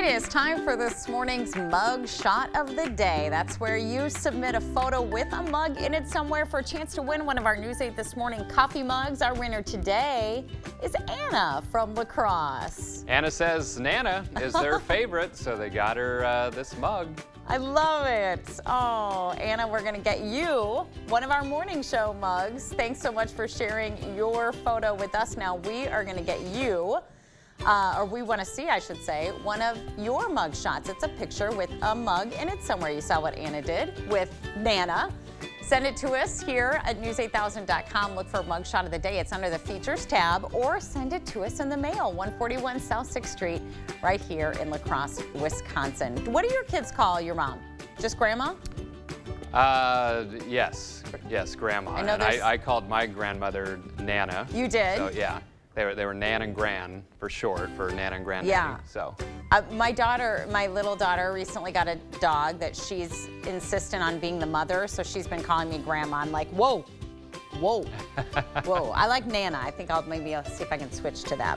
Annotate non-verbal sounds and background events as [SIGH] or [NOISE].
It is time for this morning's mug shot of the day. That's where you submit a photo with a mug in it somewhere for a chance to win one of our News 8 This Morning coffee mugs. Our winner today is Anna from La Crosse. Anna says Nana is their [LAUGHS] favorite, so they got her uh, this mug. I love it. Oh, Anna, we're going to get you one of our morning show mugs. Thanks so much for sharing your photo with us. Now we are going to get you uh, or we want to see, I should say, one of your mug shots. It's a picture with a mug in it somewhere. You saw what Anna did with Nana. Send it to us here at news8000.com. Look for mug shot of the day. It's under the features tab or send it to us in the mail, 141 South 6th Street, right here in La Crosse, Wisconsin. What do your kids call your mom? Just grandma? Uh, yes, yes, grandma. I know and I, I called my grandmother Nana. You did? So yeah, they were they were Nan and Gran for short for Nan and Granddaddy. Yeah. So Uh, my daughter, my little daughter, recently got a dog that she's insistent on being the mother, so she's been calling me grandma. I'm like, whoa, whoa, [LAUGHS] whoa. I like Nana. I think I'll maybe I'll see if I can switch to that.